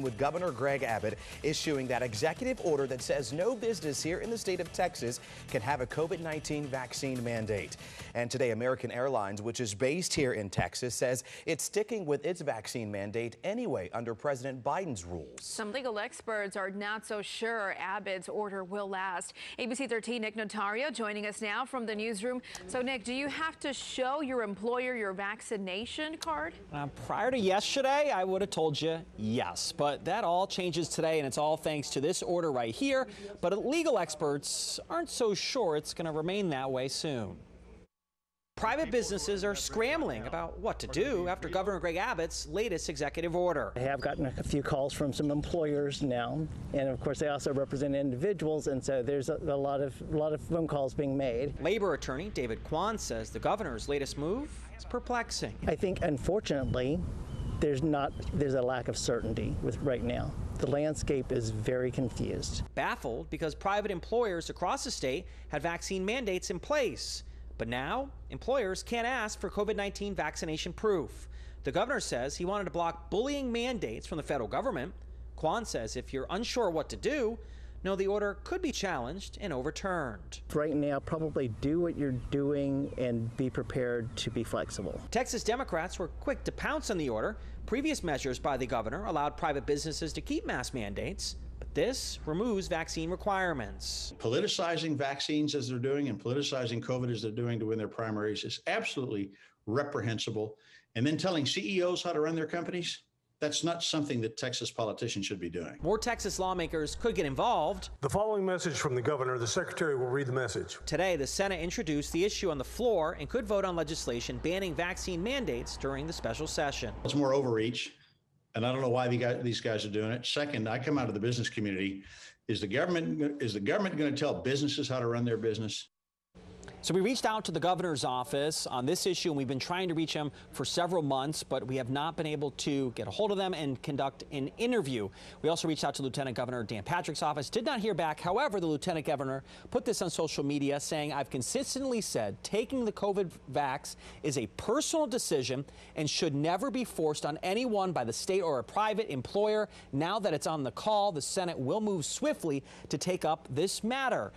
with Governor Greg Abbott issuing that executive order that says no business here in the state of Texas can have a COVID 19 vaccine mandate. And today, American Airlines, which is based here in Texas, says it's sticking with its vaccine mandate anyway under President Biden's rules. Some legal experts are not so sure Abbott's order will last. ABC 13 Nick Natario joining us now from the newsroom. So, Nick, do you have to show your employer your vaccination card? Uh, prior to yesterday, I would have told you yes. But that all changes today, and it's all thanks to this order right here. But legal experts aren't so sure it's going to remain that way soon. Private businesses are scrambling about what to do after Governor Greg Abbott's latest executive order. I have gotten a few calls from some employers now, and of course they also represent individuals, and so there's a, a lot of a lot of phone calls being made. Labor attorney David Kwan says the governor's latest move is perplexing. I think, unfortunately, there's not there's a lack of certainty with right now. The landscape is very confused. Baffled because private employers across the state had vaccine mandates in place. But now, employers can't ask for COVID 19 vaccination proof. The governor says he wanted to block bullying mandates from the federal government. Kwan says if you're unsure what to do, no, the order could be challenged and overturned. Right now, probably do what you're doing and be prepared to be flexible. Texas Democrats were quick to pounce on the order. Previous measures by the governor allowed private businesses to keep mask mandates. But this removes vaccine requirements. Politicizing vaccines as they're doing and politicizing COVID as they're doing to win their primaries is absolutely reprehensible. And then telling CEOs how to run their companies, that's not something that Texas politicians should be doing. More Texas lawmakers could get involved. The following message from the governor, the secretary will read the message. Today, the Senate introduced the issue on the floor and could vote on legislation banning vaccine mandates during the special session. It's more overreach, and I don't know why these guys are doing it. Second, I come out of the business community. Is the government is the government going to tell businesses how to run their business? So we reached out to the governor's office on this issue, and we've been trying to reach him for several months, but we have not been able to get a hold of them and conduct an interview. We also reached out to Lieutenant Governor Dan Patrick's office, did not hear back. However, the Lieutenant Governor put this on social media saying, I've consistently said taking the COVID vax is a personal decision and should never be forced on anyone by the state or a private employer. Now that it's on the call, the Senate will move swiftly to take up this matter.